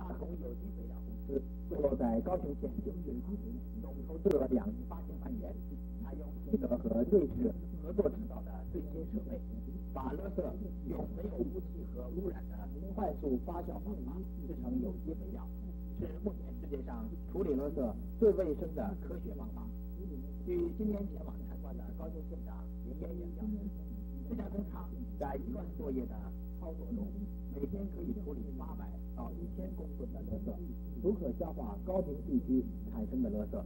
大同有机肥料公司坐落在高雄县九市区，总投资额两亿八千万元，采用西德和瑞士合作制造的最新设备，把垃圾用没有雾气和污染的快速发酵方法制成有机肥料，是目前世界上处理垃圾最卫生的科学方法。据今天前往参观的高雄县长林彦元表示，这家工厂在一万作业的操作中，每天可以处理八百如何消化高频地区产生的垃圾？